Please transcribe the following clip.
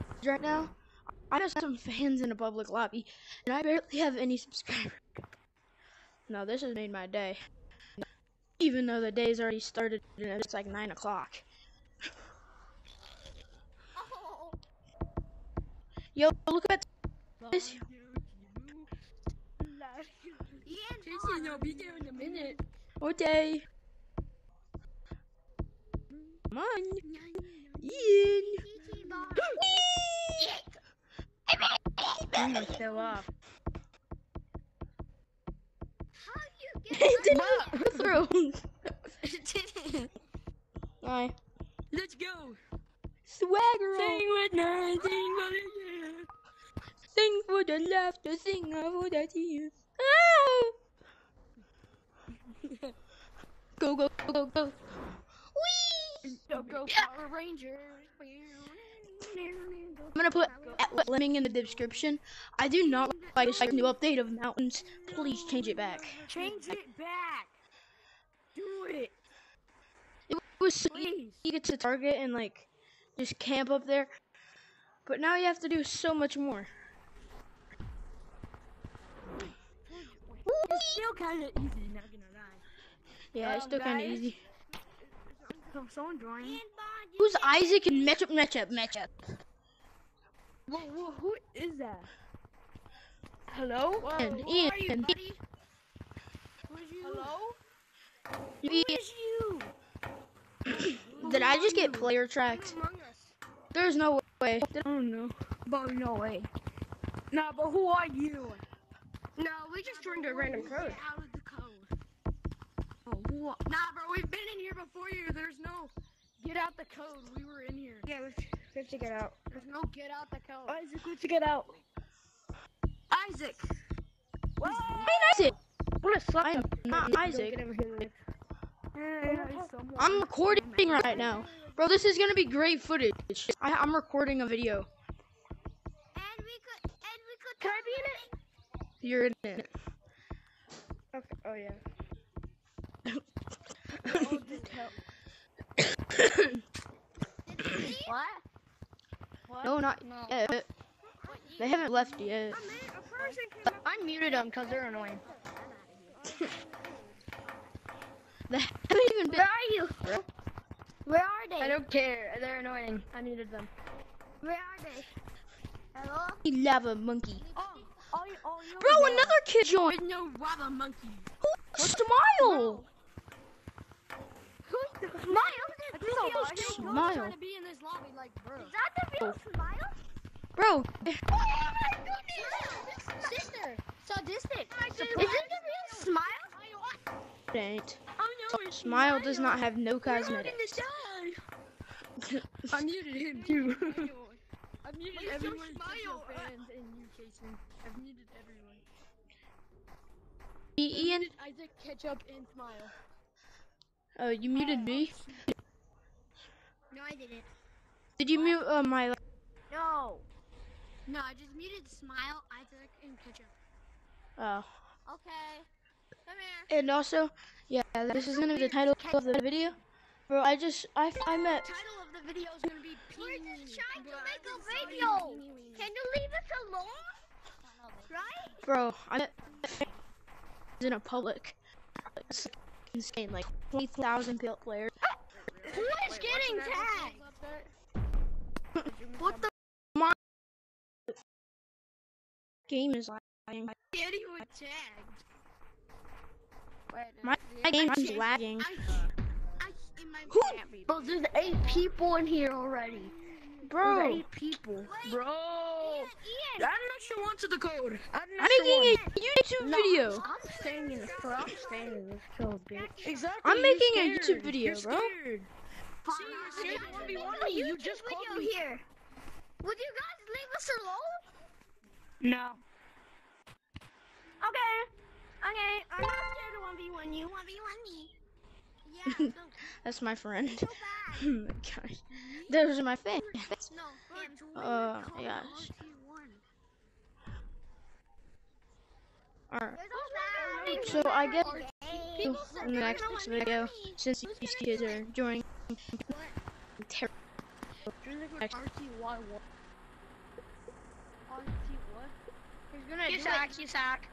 right now. I just have some fans in a public lobby, and I barely have any subscribers. No, this has made my day. Even though the day's already started and it's like 9 o'clock. Yo, look at this. Okay. Come on. Ian. I'm gonna fill up. How you It didn't go through. Alright. Let's go. Swagger. Sing with me, sing for the year. Sing for the laughter, sing for the tears. Ah! go, go, go, go. Whee! Go, go, Power Rangers. I'm gonna put Lemming in the description. I do not like this new update of mountains. Please change it back. Change it back. Do it, It was so please. to get to Target and like just camp up there, but now you have to do so much more. It's still kind of easy, not gonna lie. Yeah, it's Um, still kind of easy. So, someone join. Ian Bond, Who's Isaac and matchup, matchup, matchup? Whoa, whoa, who is that? Hello? Whoa, And who Ian. are you, buddy? Who's you? Hello? Who Ian, is you? Did I just get player tracked? There's no way. Oh no. But no way. Nah, but who are you? No, we just joined a random code. Out code. Nah, bro, we've been in here before you. There's no get out the code. We were in here. Yeah, we we have to get out. There's no get out the code. Isaac, let's get out. Isaac. I mean Isaac. What a suck. I'm not Isaac. Get over here. I'm recording right now. Bro, this is gonna be great footage. I, I'm recording a video. And we could, and we could. Can I be in it? You're in it. Okay. Oh yeah. What? no, not yet. They haven't left yet. I muted them because they're annoying. They haven't even been. Where are you? Where are they? I don't care. They're annoying. I muted them. Where are they? Hello? Lava monkey. Oh, oh, you, oh, you Bro, another kid joined. There's no lava monkey. Smile. Who's the smile? I so. Who's I think Joe's Smile? trying to be in this lobby, like, bro. that the real smile? Bro, Oh my goodness! Sister, so distant. Oh is it the real smile? it ain't. Oh no, it's Smile does not have no cosmetics. I muted him too. I muted everyone Smile, your fans and you, Jason. I've muted everyone. Ian, Isaac, Ketchup, and Smile. oh, you muted me. No, I didn't. Did you mute uh, my? No. No, I just muted Smile, Isaac, and Ketchup. Oh, Okay. Come here. and also, yeah, this is gonna be the title of the video. Bro, I just I I met. The title of the video is gonna be We're just trying to make a video. Can you leave us alone? Right? Bro, I met in a public. It's insane, like twenty thousand players. Who is getting tagged? What the Game is lagging. Daddy was tagged? My, my game is lagging. I, uh. I, in my Who- Bro, there's eight people in here already. There's Bro, eight people. Bro, Ian, I'm not sure what's the code. I'm I'm not sure making what- a YouTube video. I'm staying in this. Bro, I'm staying in this kill, bitch. Exactly. I'm you're making a scared. YouTube video, You're bro. Scared. See, you're scared to 1v1 me. You just called video me. here. Would you guys leave us alone? No. Okay. Okay. I'm not scared to 1v1 you. 1v1 me. Yeah, That's my friend. so bad. Oh my gosh. Those are my fans. No, him. Oh Alright. So I guess in the next video, since these kids are joining terror. Like RTY1. RT1, He's gonna you sack, you sack.